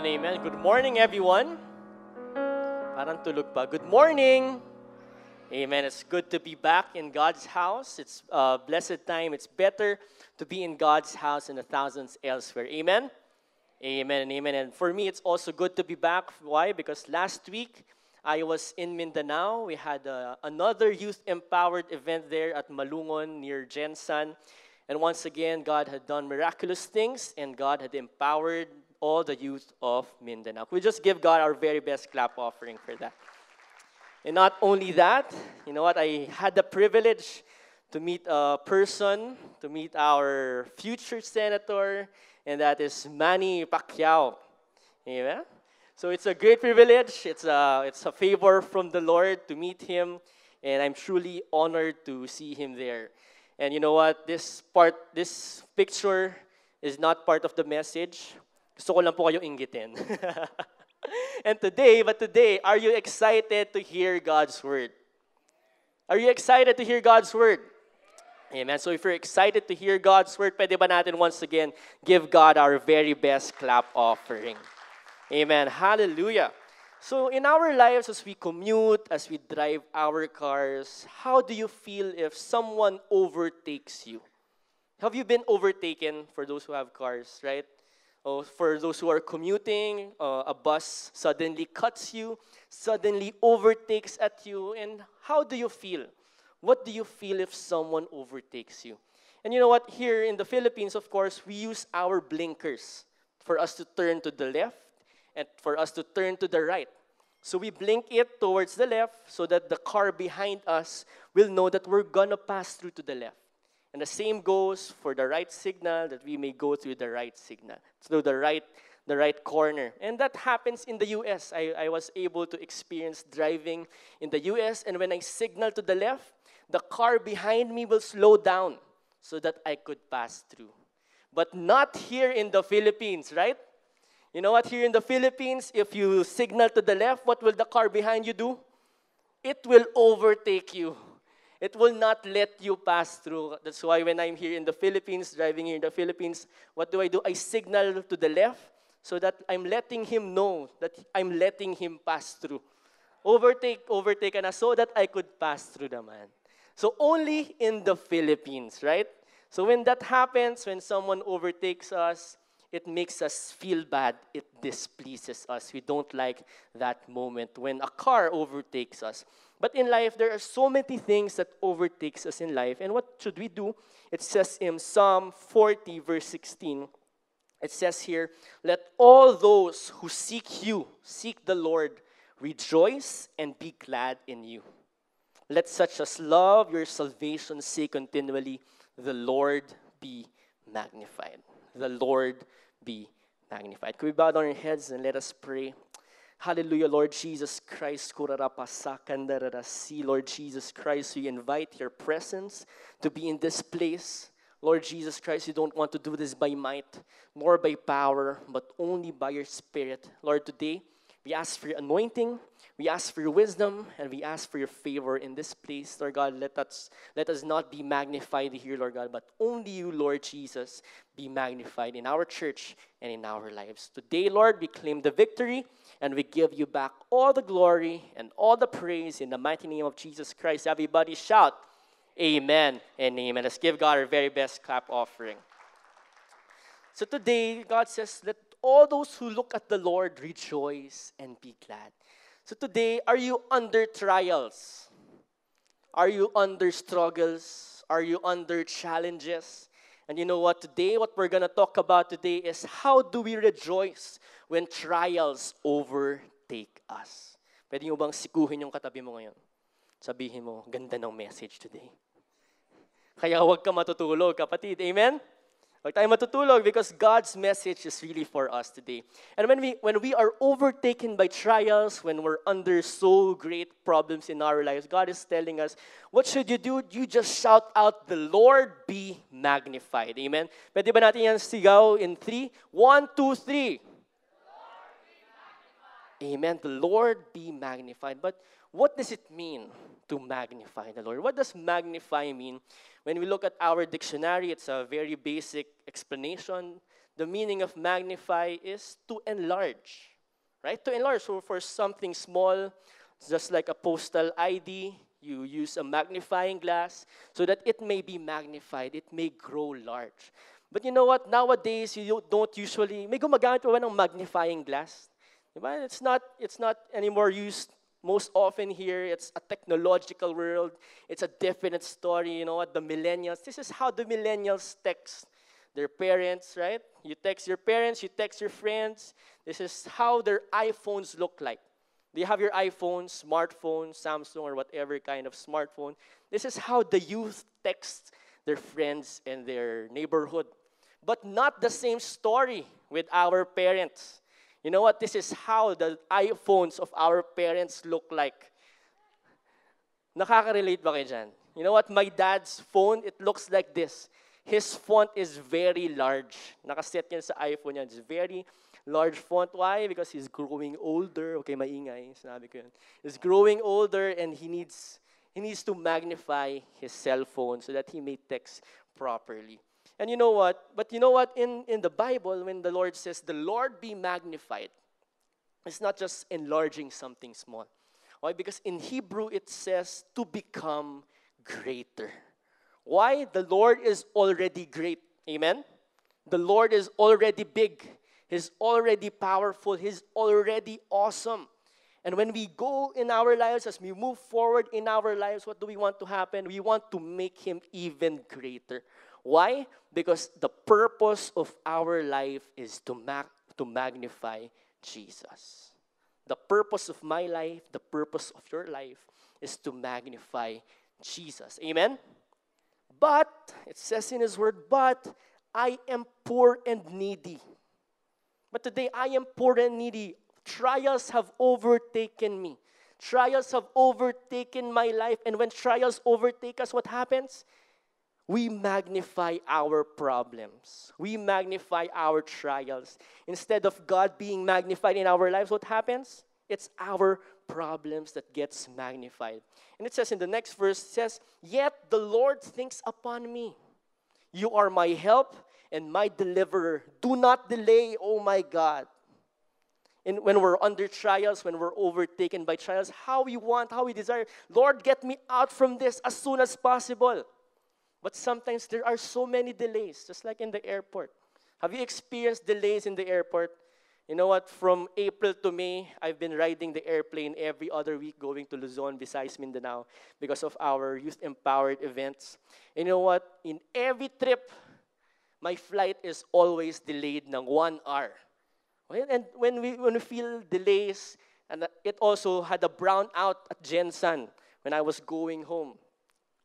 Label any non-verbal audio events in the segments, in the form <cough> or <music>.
and amen. Good morning, everyone. Parang tulog pa. Good morning. Amen. It's good to be back in God's house. It's a blessed time. It's better to be in God's house than a thousands elsewhere. Amen. Amen and amen. And for me, it's also good to be back. Why? Because last week I was in Mindanao. We had uh, another youth empowered event there at Malungon near GenSan. And once again, God had done miraculous things and God had empowered all the youth of Mindanao. We just give God our very best clap offering for that. And not only that, you know what? I had the privilege to meet a person, to meet our future senator, and that is Manny Pacquiao. Amen? So it's a great privilege. It's a, it's a favor from the Lord to meet him, and I'm truly honored to see him there. And you know what? This part, this picture is not part of the message. Gusto ko lang po kayong inggitin. <laughs> and today, but today, are you excited to hear God's word? Are you excited to hear God's word? Amen. So if you're excited to hear God's word, pwede ba natin once again give God our very best clap offering? Amen. Hallelujah. So in our lives, as we commute, as we drive our cars, how do you feel if someone overtakes you? Have you been overtaken for those who have cars, right? Oh, for those who are commuting, uh, a bus suddenly cuts you, suddenly overtakes at you, and how do you feel? What do you feel if someone overtakes you? And you know what? Here in the Philippines, of course, we use our blinkers for us to turn to the left and for us to turn to the right. So we blink it towards the left so that the car behind us will know that we're gonna pass through to the left. And the same goes for the right signal that we may go through the right signal, through the right the right corner. And that happens in the US. I, I was able to experience driving in the US, and when I signal to the left, the car behind me will slow down so that I could pass through. But not here in the Philippines, right? You know what? Here in the Philippines, if you signal to the left, what will the car behind you do? It will overtake you. It will not let you pass through. That's why when I'm here in the Philippines, driving here in the Philippines, what do I do? I signal to the left so that I'm letting him know that I'm letting him pass through. Overtake, overtake na so that I could pass through the man. So only in the Philippines, right? So when that happens, when someone overtakes us, it makes us feel bad. It displeases us. We don't like that moment when a car overtakes us. But in life, there are so many things that overtakes us in life. And what should we do? It says in Psalm 40, verse 16, it says here, Let all those who seek you, seek the Lord, rejoice and be glad in you. Let such as love your salvation say continually, The Lord be magnified. The Lord be magnified. Could we bow down our heads and let us pray? Hallelujah, Lord Jesus Christ. Lord Jesus Christ, we invite your presence to be in this place. Lord Jesus Christ, you don't want to do this by might nor by power, but only by your Spirit. Lord, today we ask for your anointing, we ask for your wisdom, and we ask for your favor in this place. Lord God, let us, let us not be magnified here, Lord God, but only you, Lord Jesus, be magnified in our church and in our lives. Today, Lord, we claim the victory and we give you back all the glory and all the praise in the mighty name of Jesus Christ. Everybody shout, Amen and Amen. Let's give God our very best clap offering. So today, God says, Let all those who look at the Lord rejoice and be glad. So today, are you under trials? Are you under struggles? Are you under challenges? And you know what? Today, what we're going to talk about today is how do we rejoice when trials overtake us? Pwede nyo bang sikuhin yung katabi mo ngayon? Sabihin mo, ganda ng message today. Kaya huwag ka matutulog, kapatid. Amen? Huwag tayo matutulog because God's message is really for us today. And when we, when we are overtaken by trials, when we're under so great problems in our lives, God is telling us, what should you do? You just shout out, the Lord be magnified. Amen? Pwede ba natin yan sigaw in three? One, two, three. Amen. The Lord be magnified. But what does it mean to magnify the Lord? What does magnify mean? When we look at our dictionary, it's a very basic explanation. the meaning of magnify is to enlarge, right? To enlarge. So for something small, just like a postal ID, you use a magnifying glass so that it may be magnified, it may grow large. But you know what? Nowadays, you don't usually, may gumagamit pa ba ng magnifying glass? Diba? It's not, it's not anymore used most often here. It's a technological world. It's a definite story. You know what? The millennials, this is how the millennials text their parents, right? You text your parents, you text your friends. This is how their iPhones look like. They have your iPhone, smartphone, Samsung, or whatever kind of smartphone. This is how the youth text their friends and their neighborhood. But not the same story with our parents. You know what? This is how the iPhones of our parents look like. Nakaka-relate ba kayo dyan? You know what? My dad's phone, it looks like this. His font is very large. Nakaset yan sa iPhone niya. It's very large font. Why? Because he's growing older. Okay, maingay. Sinabi ko yun. He's growing older and he needs, he needs to magnify his cell phone so that he may text properly. And you know what? But you know what? In, in the Bible, when the Lord says, the Lord be magnified, it's not just enlarging something small. Why? Because in Hebrew, it says to become greater. Why? The Lord is already great. Amen? The Lord is already big. He's already powerful. He's already awesome. And when we go in our lives, as we move forward in our lives, what do we want to happen? We want to make Him even greater. Why? Because the purpose of our life is to, mag- to magnify Jesus. The purpose of my life, the purpose of your life is to magnify Jesus. Amen? But, it says in His Word, but I am poor and needy. But today I am poor and needy. Trials have overtaken me. Trials have overtaken my life. And when trials overtake us, what happens? We magnify our problems. We magnify our trials. Instead of God being magnified in our lives, what happens? It's our problems that gets magnified. And it says in the next verse, it says, Yet the Lord thinks upon me. You are my help and my deliverer. Do not delay, oh my God. And when we're under trials, when we're overtaken by trials, how we want, how we desire, Lord, get me out from this as soon as possible. But sometimes there are so many delays, just like in the airport. Have you experienced delays in the airport? You know what? From April to May, I've been riding the airplane every other week going to Luzon, besides Mindanao, because of our Youth Empowered events. You know what? In every trip, my flight is always delayed ng one hour. And when we, when we feel delays, and it also had a brownout at GenSan when I was going home.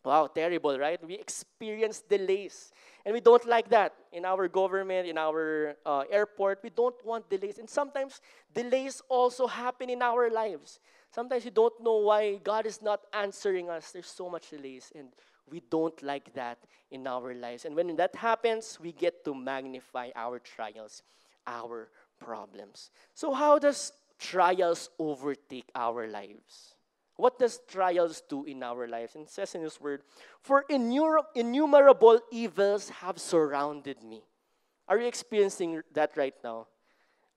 Wow, terrible, right? We experience delays. And we don't like that in our government, in our uh, airport. We don't want delays. And sometimes delays also happen in our lives. Sometimes you don't know why God is not answering us. There's so much delays. And we don't like that in our lives. And when that happens, we get to magnify our trials, our problems. So, how does trials overtake our lives? What does trials do in our lives? And says in His Word, For innumerable evils have surrounded me. Are you experiencing that right now?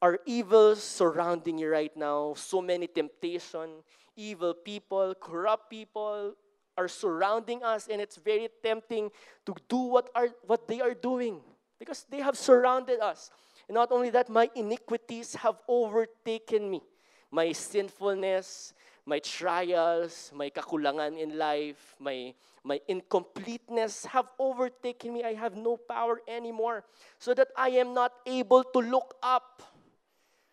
Are evils surrounding you right now? So many temptation, evil people, corrupt people are surrounding us, and it's very tempting to do what are what they are doing because they have surrounded us. And not only that, my iniquities have overtaken me. My sinfulness, my trials, my kakulangan in life, my, my incompleteness have overtaken me. I have no power anymore. So that I am not able to look up.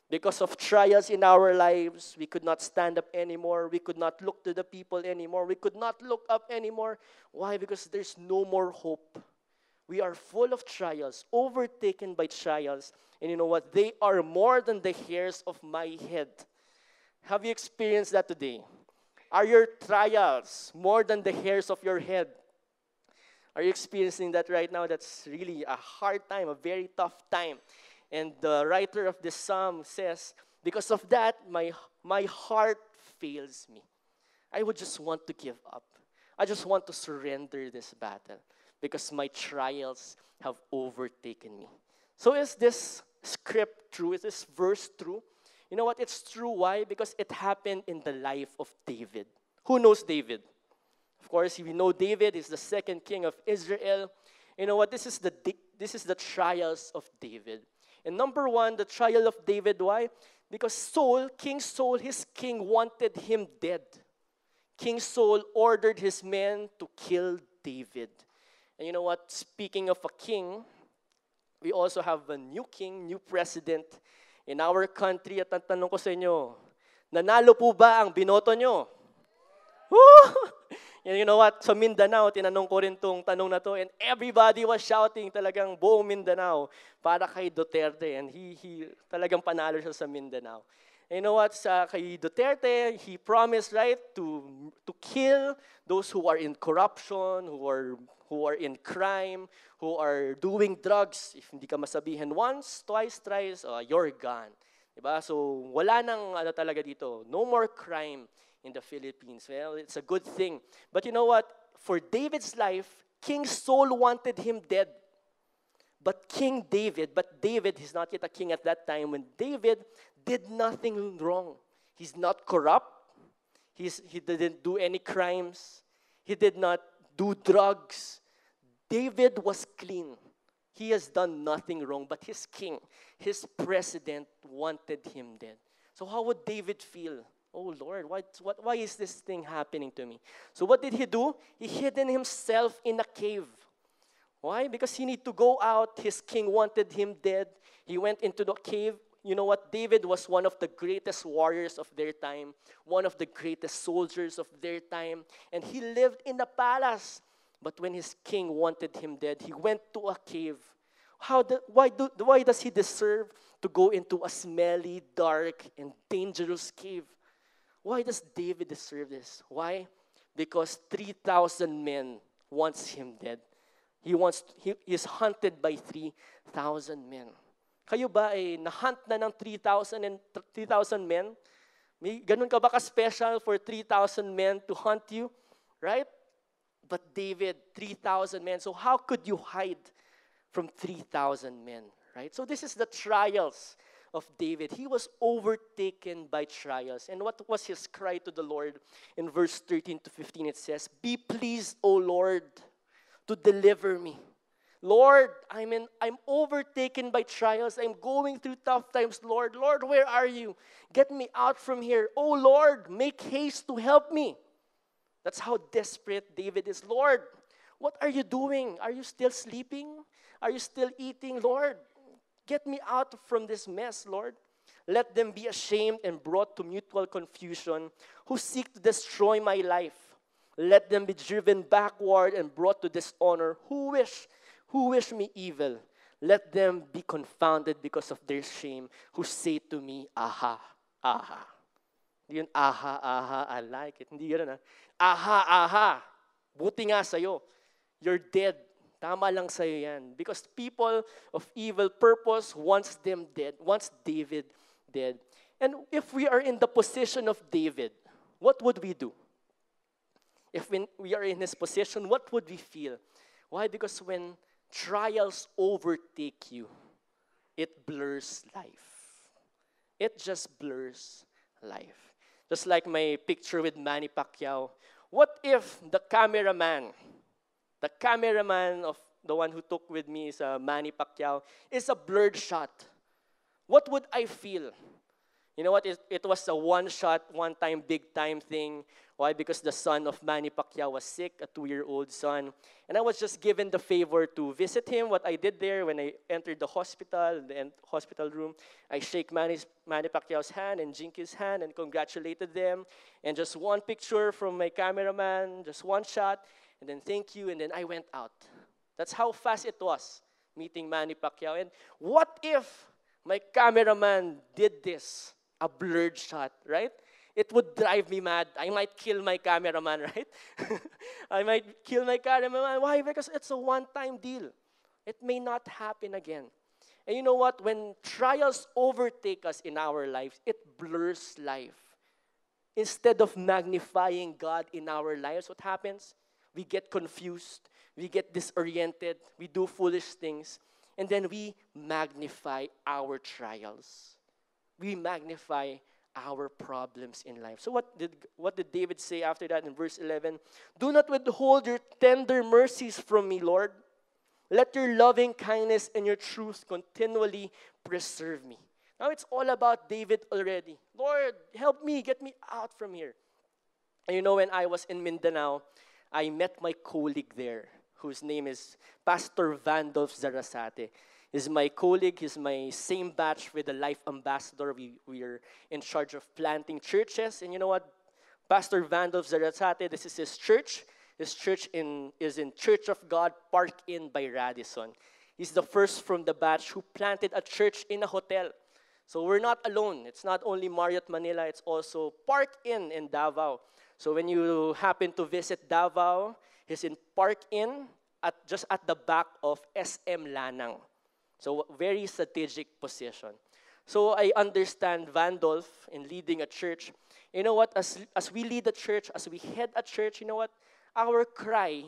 Because of trials in our lives, we could not stand up anymore. We could not look to the people anymore. We could not look up anymore. Why? Because there's no more hope. We are full of trials, overtaken by trials. And you know what? They are more than the hairs of my head. Have you experienced that today? Are your trials more than the hairs of your head? Are you experiencing that right now? That's really a hard time, a very tough time. And the writer of this psalm says, Because of that, my, my heart fails me. I would just want to give up. I just want to surrender this battle because my trials have overtaken me. So is this script true? Is this verse true? You know what? It's true. Why? Because it happened in the life of David. Who knows David? Of course, we know David is the second king of Israel. You know what? This is the this is the trials of David. And number one, the trial of David. Why? Because Saul, King Saul, his king wanted him dead. King Saul ordered his men to kill David. And you know what? Speaking of a king, we also have a new king, new president in our country. At tanong ko sa inyo, nanalo po ba ang binoto nyo? Woo! <laughs> you know what? Sa Mindanao, tinanong ko rin tong tanong na to and everybody was shouting talagang buong Mindanao para kay Duterte and he, he talagang panalo siya sa Mindanao. You know what? Sa kay Duterte, he promised, right, to, to kill those who are in corruption, who are, who are in crime, who are doing drugs. If hindi ka masabihin once, twice, thrice, uh, you're gone. Diba? So, wala nang ano talaga dito. No more crime in the Philippines. Well, it's a good thing. But you know what? For David's life, King Saul wanted him dead. King David, but David, he's not yet a king at that time. When David did nothing wrong, he's not corrupt, he's, he didn't do any crimes, he did not do drugs. David was clean. He has done nothing wrong, but his king, his president, wanted him dead. So, how would David feel? Oh Lord, why, what, why is this thing happening to me? So what did he do? He hidden himself in a cave. Why? Because he need to go out. His king wanted him dead. He went into the cave. You know what? David was one of the greatest warriors of their time, one of the greatest soldiers of their time, and he lived in the palace. But when his king wanted him dead, he went to a cave. How why, do, why does he deserve to go into a smelly, dark, and dangerous cave? Why does David deserve this? Why? Because 3,000 men wants him dead. He wants he is hunted by 3,000 men. Kayo ba ay nahunt na ng 3,000 and 3,000 men? May ganun ka ba ka-special for 3,000 men to hunt you? Right? But David, 3,000 men. So how could you hide from 3,000 men? Right? So this is the trials of David, he was overtaken by trials. And what was his cry to the Lord? In verse 13 to 15, it says, Be pleased, O Lord, to deliver me. Lord, I'm, in, I'm overtaken by trials. I'm going through tough times. Lord, Lord, where are you? Get me out from here. Oh, Lord, make haste to help me. That's how desperate David is. Lord, what are you doing? Are you still sleeping? Are you still eating? Lord, Get me out from this mess, Lord. Let them be ashamed and brought to mutual confusion who seek to destroy my life. Let them be driven backward and brought to dishonor who wish who wish me evil. Let them be confounded because of their shame who say to me, aha, aha. Yun, aha, aha, I like it. Hindi yun, ah. Aha, aha. Buti nga sa'yo. You're dead. Tama lang sa'yo yan. Because people of evil purpose wants them dead, wants David dead. And if we are in the position of David, what would we do? If we are in his position, what would we feel? Why? Because when trials overtake you, it blurs life. It just blurs life. Just like my picture with Manny Pacquiao. What if the cameraman the cameraman of the one who took with me is uh, Manny Pacquiao, is a blurred shot. What would I feel? You know what? It, it was a one shot, one time, big time thing. Why? Because the son of Manny Pacquiao was sick, a two year old son. And I was just given the favor to visit him. What I did there when I entered the hospital, the hospital room, I shake Manny's, Manny Pacquiao's hand and Jinky's hand and congratulated them. And just one picture from my cameraman, just one shot and then thank you, and then I went out. That's how fast it was meeting Manny Pacquiao. And what if my cameraman did this, a blurred shot, right? It would drive me mad. I might kill my cameraman, <laughs> right? I might kill my cameraman. Why? Because it's a one time deal. It may not happen again. And you know what? When trials overtake us in our lives, it blurs life. Instead of magnifying God in our lives, what happens? we get confused, we get disoriented, we do foolish things, and then we magnify our trials. We magnify our problems in life. So what did what did David say after that in verse 11? Do not withhold your tender mercies from me, Lord. Let your loving kindness and your truth continually preserve me. Now it's all about David already. Lord, help me, get me out from here. And you know, when I was in Mindanao, I met my colleague there, whose name is Pastor Vandolph Zarasate. He's my colleague, he's my same batch with the Life Ambassador. We, we are in charge of planting churches. And you know what? Pastor Vandolph Zarasate, this is his church. His church in, is in Church of God, Park Inn by Radisson. He's the first from the batch who planted a church in a hotel. So we're not alone. It's not only Marriott Manila, it's also Park Inn in Davao. So when you happen to visit Davao, he's in Park Inn at just at the back of SM Lanang. So very strategic position. So I understand Vandolph in leading a church. You know what? As, as we lead a church, as we head a church, you know what? Our cry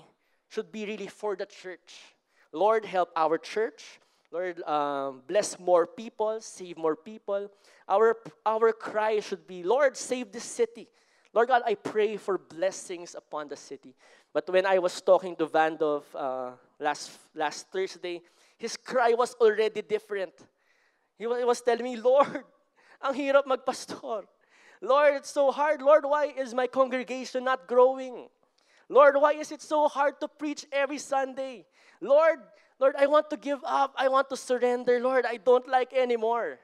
should be really for the church. Lord, help our church. Lord, um, bless more people, save more people. Our, our cry should be, Lord, save this city. Lord God, I pray for blessings upon the city. But when I was talking to Vandolph uh, last, last Thursday, his cry was already different. He was, telling me, Lord, <laughs> ang hirap magpastor. Lord, it's so hard. Lord, why is my congregation not growing? Lord, why is it so hard to preach every Sunday? Lord, Lord, I want to give up. I want to surrender. Lord, I don't like anymore.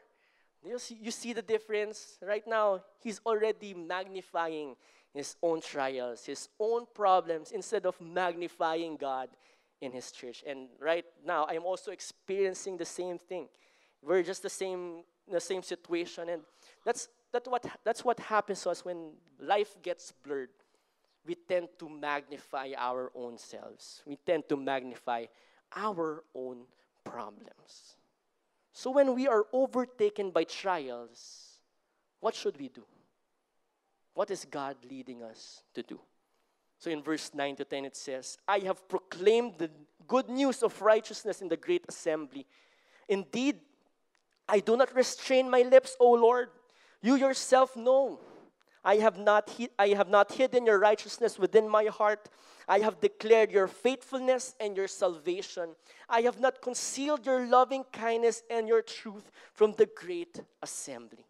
You see, you see the difference? Right now, he's already magnifying his own trials, his own problems, instead of magnifying God in his church. And right now, I'm also experiencing the same thing. We're just the same, the same situation. And that's, that's, what, that's what happens to us when life gets blurred. We tend to magnify our own selves. We tend to magnify our own problems. So when we are overtaken by trials, what should we do? What is God leading us to do? So in verse 9 to 10, it says, I have proclaimed the good news of righteousness in the great assembly. Indeed, I do not restrain my lips, O Lord. You yourself know. I have not, I have not hidden your righteousness within my heart. I have declared your faithfulness and your salvation. I have not concealed your loving kindness and your truth from the great assembly.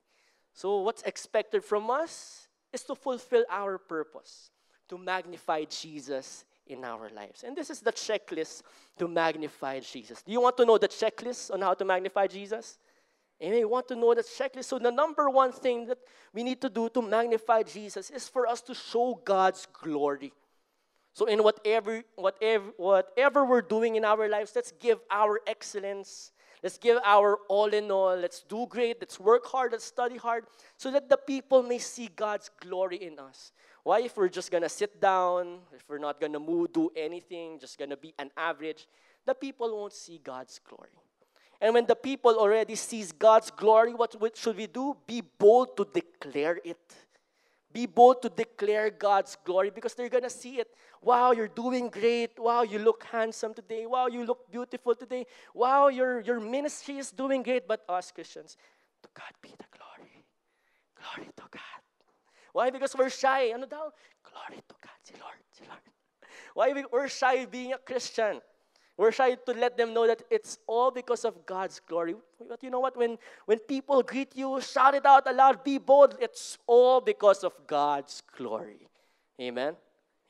So, what's expected from us is to fulfill our purpose, to magnify Jesus in our lives. And this is the checklist to magnify Jesus. Do you want to know the checklist on how to magnify Jesus? And you want to know the checklist. So, the number one thing that we need to do to magnify Jesus is for us to show God's glory. So in whatever, whatever, whatever we're doing in our lives, let's give our excellence. Let's give our all in all. Let's do great. Let's work hard. Let's study hard so that the people may see God's glory in us. Why, if we're just going to sit down, if we're not going to move, do anything, just going to be an average, the people won't see God's glory. And when the people already sees God's glory, what, should we do? Be bold to declare it. Be bold to declare God's glory because they're going to see it. Wow, you're doing great. Wow, you look handsome today. Wow, you look beautiful today. Wow, your, your ministry is doing great. But us Christians, to God be the glory. Glory to God. Why? Because we're shy. Ano daw? Glory to God, si Lord, si Lord. Why? We're shy being a Christian. We're shy to let them know that it's all because of God's glory. But you know what? When, when people greet you, shout it out aloud, be bold. It's all because of God's glory. Amen?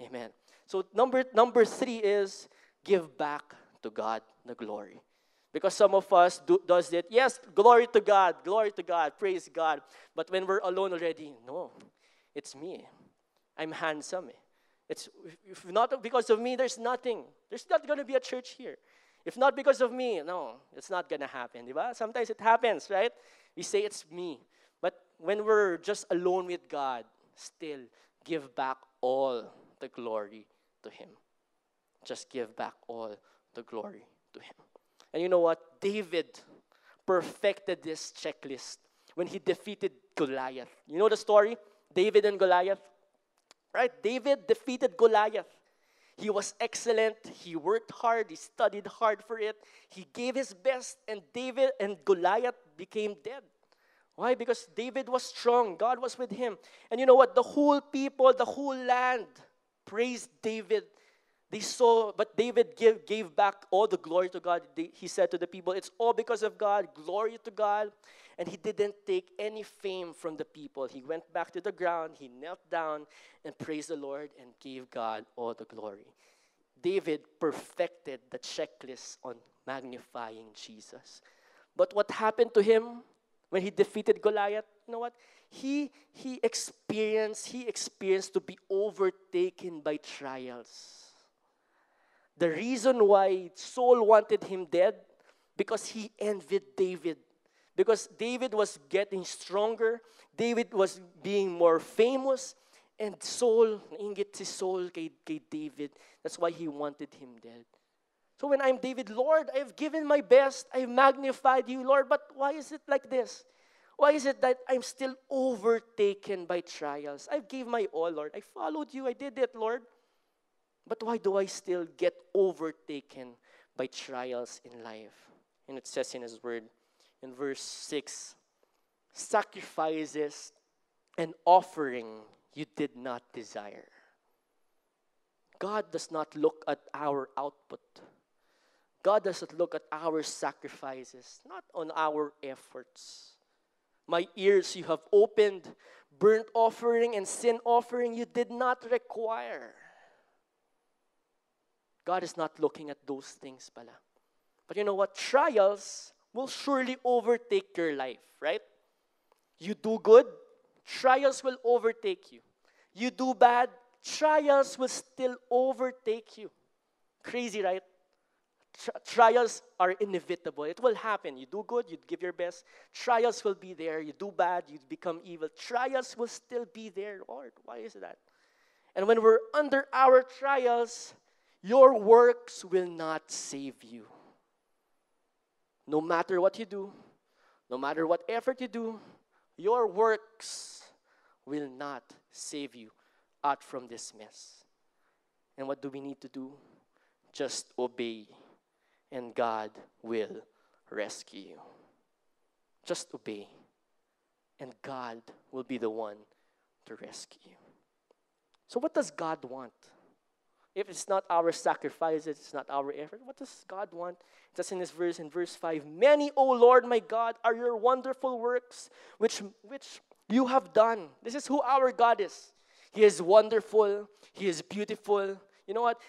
Amen. So number, number three is give back to God the glory. Because some of us do, does it. Yes, glory to God, glory to God, praise God. But when we're alone already, no, it's me. I'm handsome. It's if not because of me, there's nothing. There's not going to be a church here. If not because of me, no, it's not going to happen. Diba? Sometimes it happens, right? We say it's me. But when we're just alone with God, still give back all the glory to Him. Just give back all the glory to Him. And you know what? David perfected this checklist when he defeated Goliath. You know the story? David and Goliath? Right? David defeated Goliath. He was excellent. He worked hard. He studied hard for it. He gave his best, and David and Goliath became dead. Why? Because David was strong. God was with him. And you know what? The whole people, the whole land praised David. They saw, but David gave, gave back all the glory to God. He said to the people, It's all because of God. Glory to God. And he didn't take any fame from the people. He went back to the ground, he knelt down and praised the Lord and gave God all the glory. David perfected the checklist on magnifying Jesus. But what happened to him when he defeated Goliath? You know what? He he experienced he experienced to be overtaken by trials. The reason why Saul wanted him dead because he envied David because David was getting stronger, David was being more famous, and Saul, nainggit si Saul kay, kay David. That's why he wanted him dead. So when I'm David, Lord, I've given my best, I've magnified you, Lord, but why is it like this? Why is it that I'm still overtaken by trials? I gave my all, Lord. I followed you, I did it, Lord. But why do I still get overtaken by trials in life? And it says in His Word, in verse 6 sacrifices and offering you did not desire. God does not look at our output. God doesn't look at our sacrifices, not on our efforts. My ears you have opened, burnt offering and sin offering you did not require. God is not looking at those things, pala. But you know what? Trials will surely overtake your life, right? You do good, trials will overtake you. You do bad, trials will still overtake you. Crazy, right? trials are inevitable. It will happen. You do good, you give your best. Trials will be there. You do bad, you become evil. Trials will still be there. Lord, why is that? And when we're under our trials, your works will not save you. No matter what you do, no matter what effort you do, your works will not save you out from this mess. And what do we need to do? Just obey, and God will rescue you. Just obey, and God will be the one to rescue you. So, what does God want? If it's not our sacrifice, it's not our effort, what does God want? Just in this verse, in verse 5, Many, O Lord my God, are your wonderful works which, which you have done. This is who our God is. He is wonderful, He is beautiful. You know what?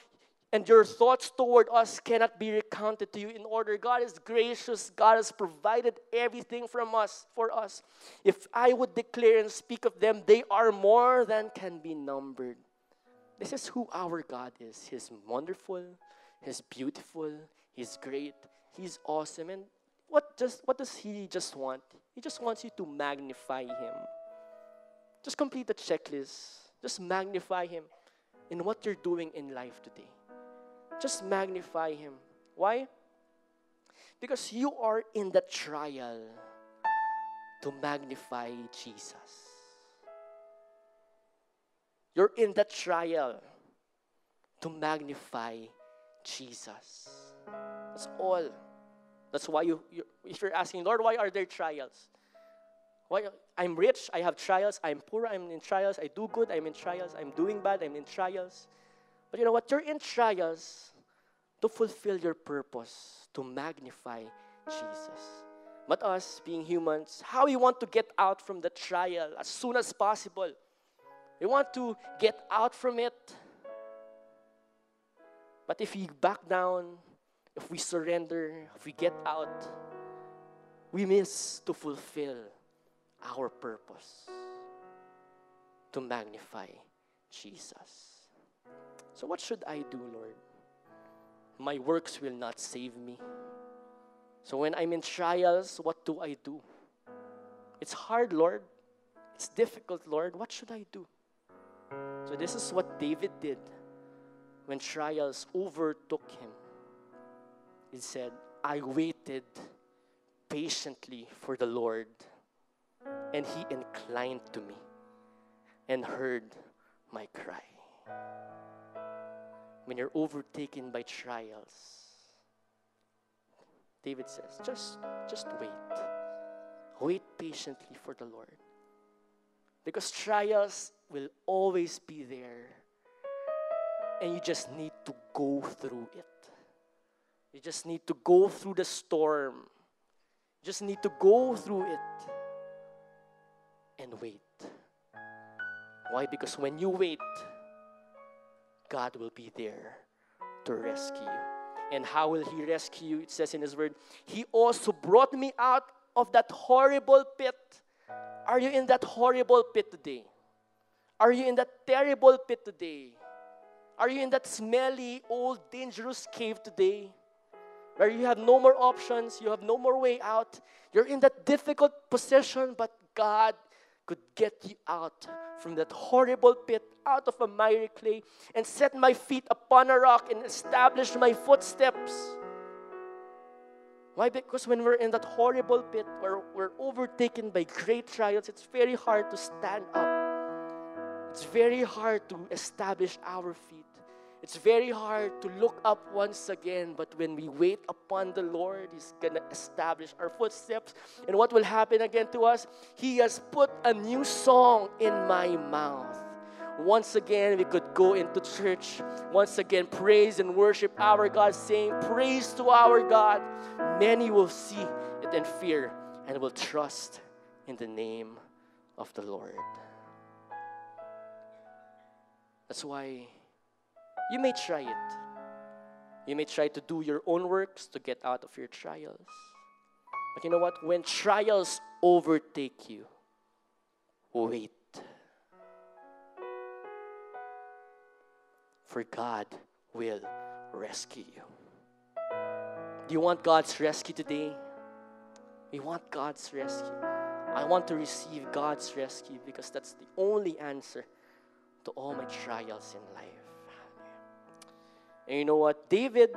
And your thoughts toward us cannot be recounted to you in order. God is gracious. God has provided everything from us for us. If I would declare and speak of them, they are more than can be numbered. This is who our God is. He's wonderful, He's beautiful, He's great, He's awesome. And what just what does He just want? He just wants you to magnify Him. Just complete the checklist. Just magnify Him in what you're doing in life today. Just magnify Him. Why? Because you are in the trial to magnify Jesus. You're in the trial to magnify Jesus. That's all. That's why you, you if you're asking, Lord, why are there trials? Why I'm rich, I have trials. I'm poor, I'm in trials. I do good, I'm in trials. I'm doing bad, I'm in trials. But you know what? You're in trials to fulfill your purpose, to magnify Jesus. But us, being humans, how we want to get out from the trial as soon as possible. We want to get out from it. But if we back down, if we surrender, if we get out, we miss to fulfill our purpose to magnify Jesus. So, what should I do, Lord? My works will not save me. So, when I'm in trials, what do I do? It's hard, Lord. It's difficult, Lord. What should I do? So, this is what David did when trials overtook him. He said, I waited patiently for the Lord, and he inclined to me and heard my cry. when you're overtaken by trials, David says, just, just wait. Wait patiently for the Lord. Because trials will always be there. And you just need to go through it. You just need to go through the storm. You just need to go through it and wait. Why? Because when you wait, God will be there to rescue you. And how will He rescue you? It says in His Word, He also brought me out of that horrible pit. Are you in that horrible pit today? Are you in that terrible pit today? Are you in that smelly, old, dangerous cave today? Where you have no more options, you have no more way out. You're in that difficult position, but God could get you out from that horrible pit, out of a miry clay, and set my feet upon a rock and establish my footsteps. Why? Because when we're in that horrible pit where we're overtaken by great trials, it's very hard to stand up. It's very hard to establish our feet. It's very hard to look up once again, but when we wait upon the Lord, He's going to establish our footsteps. And what will happen again to us? He has put a new song in my mouth. Once again, we could go into church. Once again, praise and worship our God, saying, Praise to our God. Many will see it and fear and will trust in the name of the Lord. That's why you may try it. You may try to do your own works to get out of your trials. But you know what? When trials overtake you, wait. For God will rescue you. Do you want God's rescue today? We want God's rescue. I want to receive God's rescue because that's the only answer to all my trials in life. And you know what? David,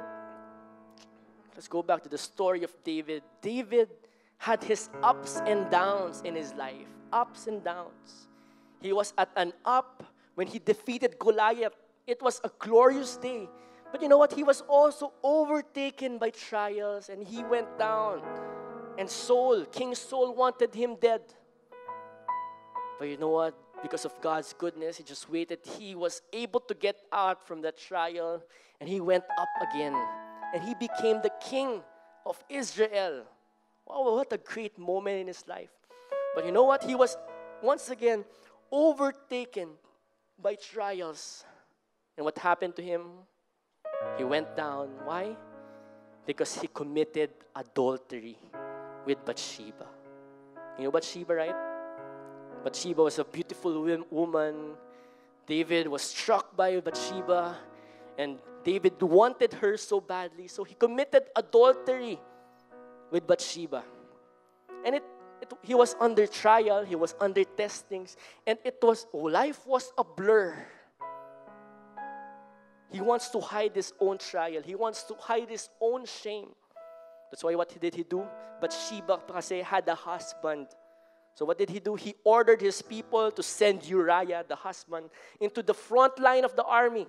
let's go back to the story of David. David had his ups and downs in his life. Ups and downs. He was at an up when he defeated Goliath. It was a glorious day. But you know what? He was also overtaken by trials and he went down. And Saul, King Saul, wanted him dead. But you know what? Because of God's goodness, he just waited. He was able to get out from that trial and he went up again. And he became the king of Israel. Wow, what a great moment in his life. But you know what? He was once again overtaken by trials. And what happened to him? He went down. Why? Because he committed adultery with Bathsheba. You know Bathsheba, right? Bathsheba was a beautiful woman. David was struck by Bathsheba, and David wanted her so badly, so he committed adultery with Bathsheba. And it, it, he was under trial, he was under testings, and it was life was a blur. He wants to hide his own trial. He wants to hide his own shame. That's why what did he do? Bathsheba kasi had a husband. So what did he do? He ordered his people to send Uriah, the husband, into the front line of the army.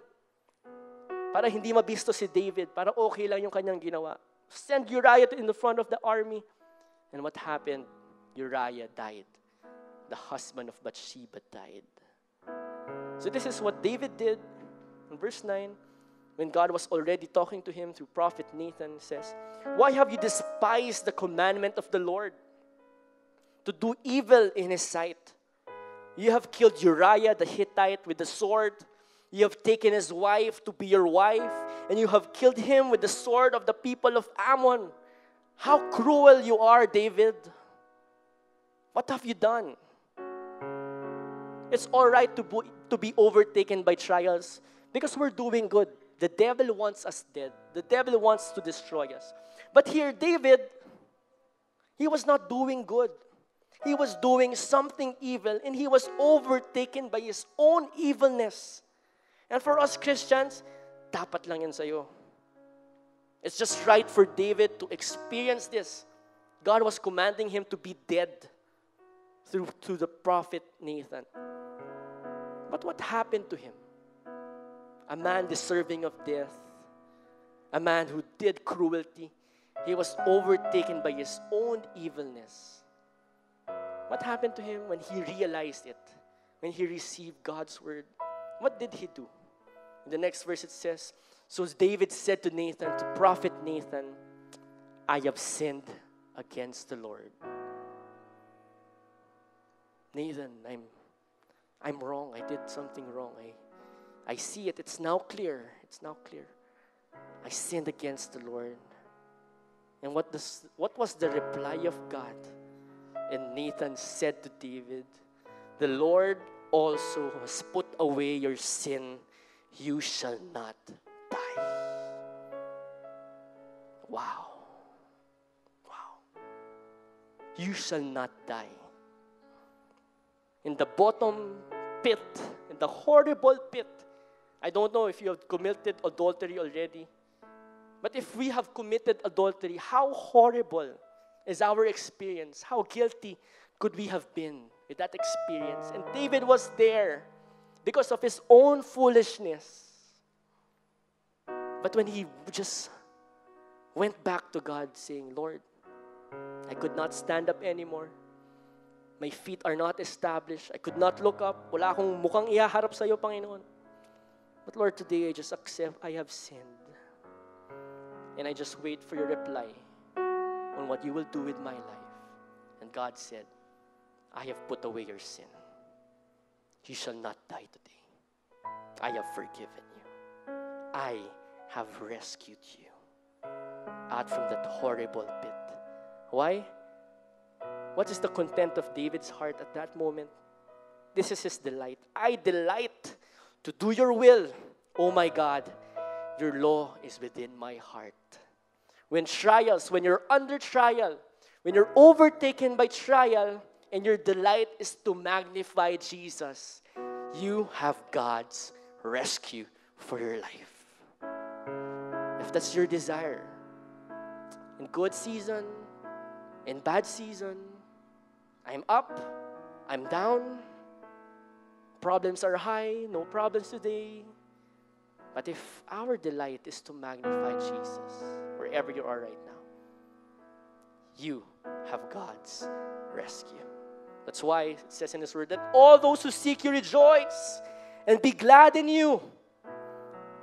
Para hindi mabisto si David, para okay lang yung kanyang ginawa. Send Uriah in the front of the army. And what happened? Uriah died. The husband of Bathsheba died. So this is what David did. In verse 9, when God was already talking to him through prophet Nathan, he says, Why have you despised the commandment of the Lord to do evil in his sight? You have killed Uriah the Hittite with the sword you have taken his wife to be your wife, and you have killed him with the sword of the people of Ammon. How cruel you are, David. What have you done? It's all right to, be, to be overtaken by trials because we're doing good. The devil wants us dead, the devil wants to destroy us. But here, David, he was not doing good. He was doing something evil and he was overtaken by his own evilness. And for us Christians, dapat lang yan sa'yo. It's just right for David to experience this. God was commanding him to be dead through to the prophet Nathan. But what happened to him? a man deserving of death, a man who did cruelty. He was overtaken by his own evilness. What happened to him when he realized it? When he received God's word? What did he do? In the next verse it says, So David said to Nathan, to prophet Nathan, I have sinned against the Lord. Nathan, I'm I'm wrong. I did something wrong. I I see it. It's now clear. It's now clear. I sinned against the Lord. And what does what was the reply of God? And Nathan said to David, The Lord also has put away your sin. You shall not die. Wow. Wow. You shall not die. In the bottom pit, in the horrible pit. I don't know if you have committed adultery already. But if we have committed adultery, how horrible is our experience? How guilty could we have been with that experience? And David was there because of his own foolishness. But when he just went back to God saying, Lord, I could not stand up anymore. My feet are not established. I could not look up. Wala akong mukhang ihaharap sa iyo, Panginoon. But Lord, today I just accept I have sinned. And I just wait for your reply on what you will do with my life. And God said, I have put away your sin. You shall not die today. I have forgiven you. I have rescued you out from that horrible pit. Why? What is the content of David's heart at that moment? This is his delight. I delight to do your will, oh my God. Your law is within my heart. When trials, when you're under trial, when you're overtaken by trial, and your delight is to magnify Jesus, you have God's rescue for your life. If that's your desire, in good season, in bad season, I'm up, I'm down, problems are high, no problems today. But if our delight is to magnify Jesus wherever you are right now, you have God's rescue. That's why it says in His Word that all those who seek you rejoice and be glad in you.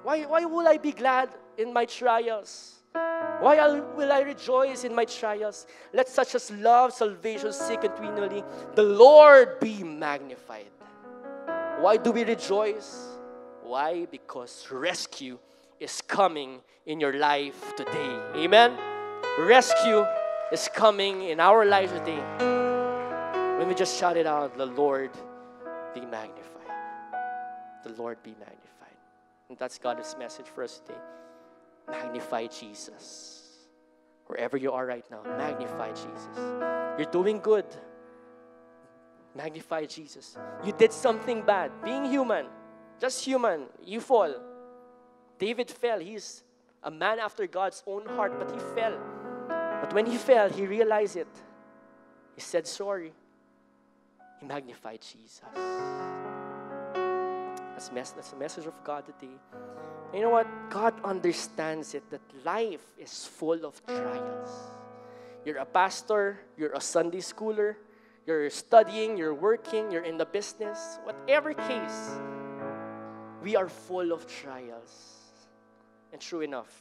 Why, why will I be glad in my trials? Why will I rejoice in my trials? Let such as love salvation seek continually the Lord be magnified. Why do we rejoice? Why? Because rescue is coming in your life today. Amen? Rescue is coming in our life today. When we just shout it out, the Lord be magnified. The Lord be magnified. And that's God's message for us today. Magnify Jesus. Wherever you are right now, magnify Jesus. You're doing good. Magnify Jesus. You did something bad. Being human, just human, you fall. David fell. He's a man after God's own heart, but he fell. But when he fell, he realized it. He said sorry. He magnified Jesus. That's, that's the message of God today. You know what? God understands it that life is full of trials. You're a pastor, you're a Sunday schooler, you're studying, you're working, you're in the business, whatever case, we are full of trials. And true enough,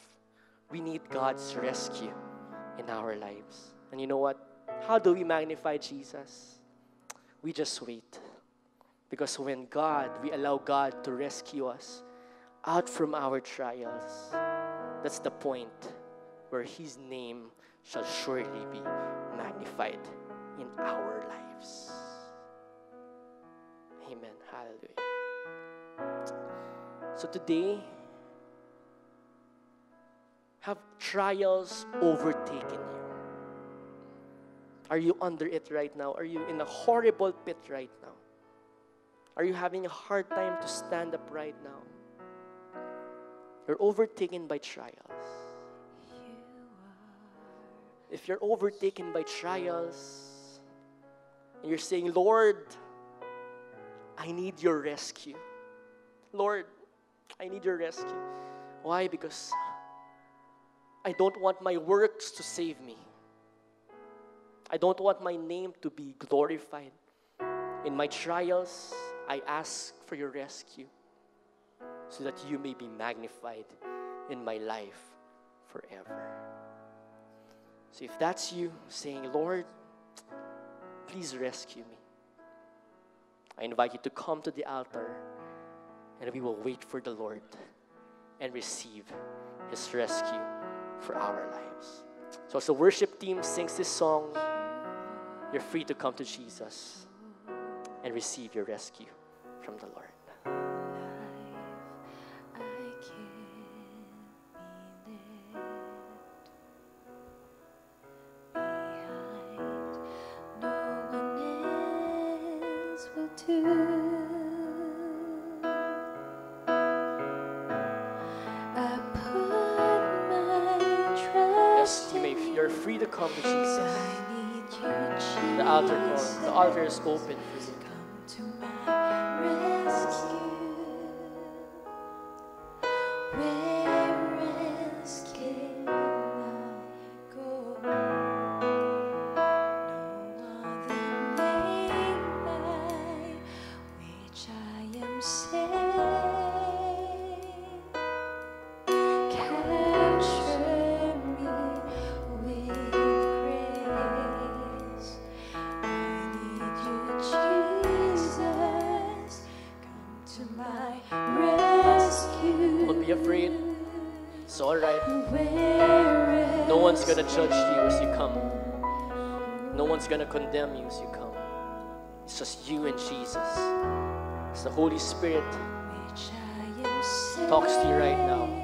we need God's rescue in our lives. And you know what? How do we magnify Jesus? We just wait. Because when God, we allow God to rescue us out from our trials, that's the point where His name shall surely be magnified in our lives. Amen. Hallelujah. So today, have trials overtaken you? Are you under it right now? Are you in a horrible pit right now? Are you having a hard time to stand up right now? You're overtaken by trials. If you're overtaken by trials, and you're saying, Lord, I need your rescue. Lord, I need your rescue. Why? Because I don't want my works to save me. I don't want my name to be glorified. In my trials, I ask for your rescue so that you may be magnified in my life forever. So if that's you saying, Lord, please rescue me, I invite you to come to the altar and we will wait for the Lord and receive his rescue for our lives. So as the worship team sings this song, you're free to come to Jesus and receive your rescue from the Lord. open. going to condemn you as you come. It's just you and Jesus. It's the Holy Spirit talks to you right now.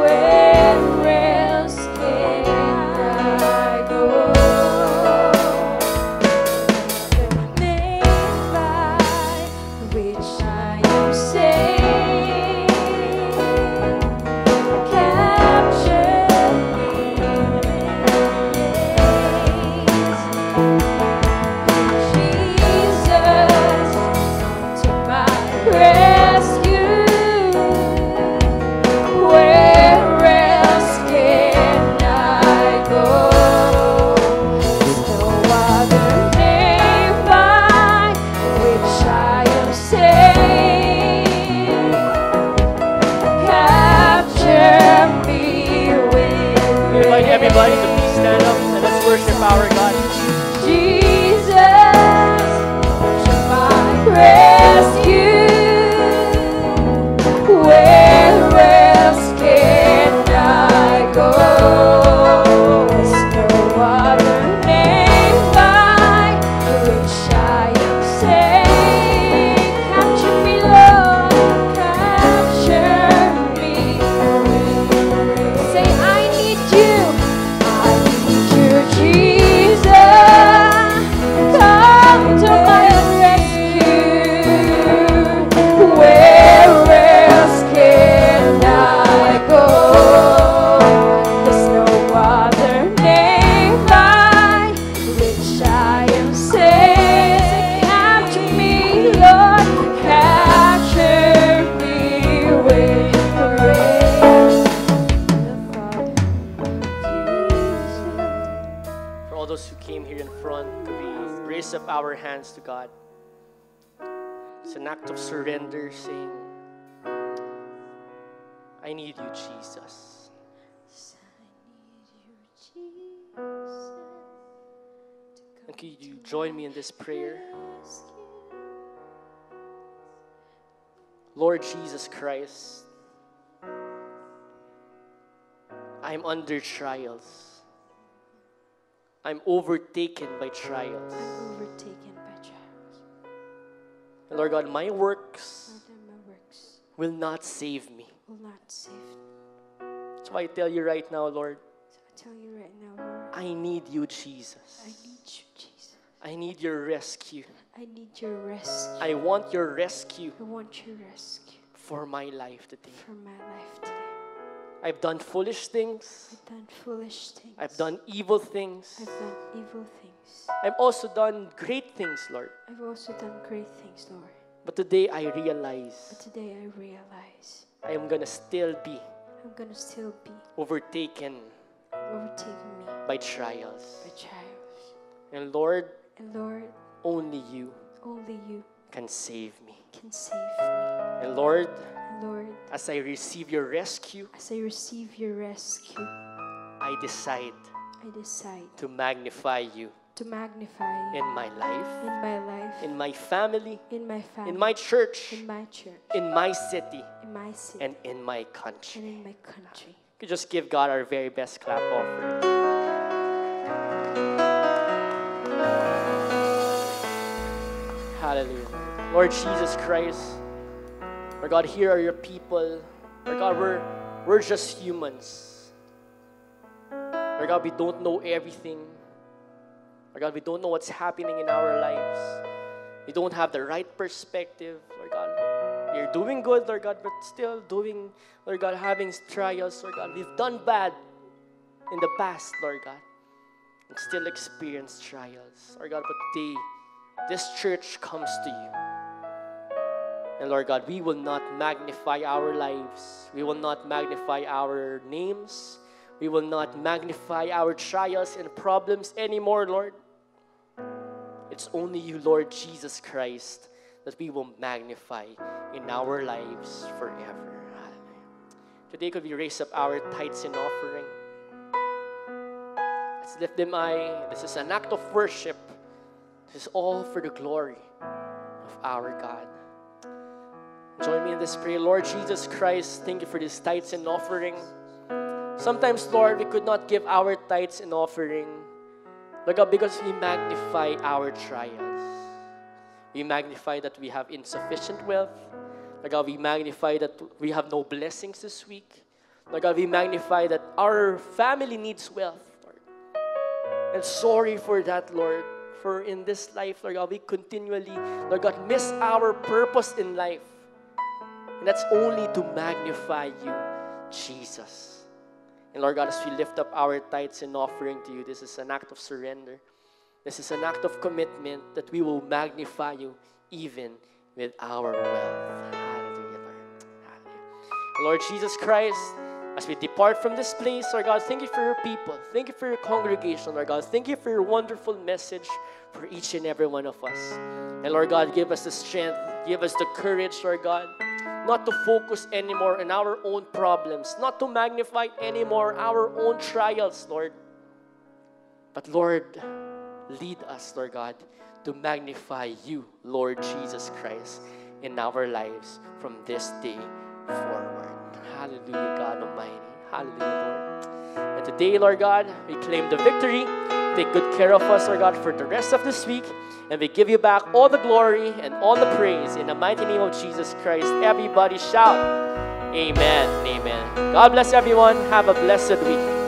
away. away. And could you join me in this prayer? Lord Jesus Christ, I'm under trials. I'm overtaken by trials. I'm overtaken by trials. And Lord God, my works Lord, my works will not save me. will not save me. So I tell you right now, Lord, So I tell you right now, Lord, I need you, Jesus. I need you, Jesus. I need your rescue. I need your rescue. I want your rescue I want your rescue for my life today. for my life today. I've done foolish things. I've done foolish things. I've done evil things. I've done evil things. I've also done great things, Lord. I've also done great things, Lord. But today I realize. But today I realize I am gonna still be I'm gonna still be overtaken overtaken me by trials. by trials. And Lord, And Lord, only you only you can save me. can save me. And Lord, And Lord, as I receive your rescue, as I receive your rescue, I decide I decide to magnify you to magnify you in my life, in my life, in my family, in my family, in my church, in my church, in my city, in my city, and in my and country. in my country. Could just give God our very best clap offering. Hallelujah. Lord Jesus Christ, Lord God, here are your people. Lord God, we're, we're just humans. Lord God, we don't know everything. Lord God, we don't know what's happening in our lives. We don't have the right perspective, Lord God. You're doing good, Lord God, but still doing, Lord God, having trials, Lord God. We've done bad in the past, Lord God, and still experience trials, Lord God. But today, this church comes to you. And Lord God, we will not magnify our lives. We will not magnify our names. We will not magnify our trials and problems anymore, Lord. It's only you, Lord Jesus Christ, that we will magnify in our lives forever. Today, could we raise up our tithes and offering? Let's lift them high. This is an act of worship. This is all for the glory of our God. Join me in this prayer. Lord Jesus Christ, thank you for this tithes and offering. Sometimes, Lord, we could not give our tithes and offering, Lord God, because we magnify our trials. We magnify that we have insufficient wealth. Lord God, we magnify that we have no blessings this week. Lord God, we magnify that our family needs wealth, Lord. And sorry for that, Lord. For in this life, Lord God, we continually, Lord God, miss our purpose in life. And that's only to magnify you, Jesus. And Lord God, as we lift up our tithes and offering to you, this is an act of surrender. This is an act of commitment that we will magnify you even with our wealth. Hallelujah, Lord. Hallelujah. Lord Jesus Christ, as we depart from this place, Lord God, thank you for your people. Thank you for your congregation, Lord God. Thank you for your wonderful message for each and every one of us. And Lord God, give us the strength, give us the courage, Lord God, not to focus anymore on our own problems, not to magnify anymore our own trials, Lord. But Lord, lead us, Lord God, to magnify you, Lord Jesus Christ, in our lives from this day forward. Hallelujah, God Almighty. Hallelujah, Lord. And today, Lord God, we claim the victory. Take good care of us, Lord God, for the rest of this week. And we give you back all the glory and all the praise in the mighty name of Jesus Christ. Everybody shout, Amen. Amen. God bless everyone. Have a blessed week.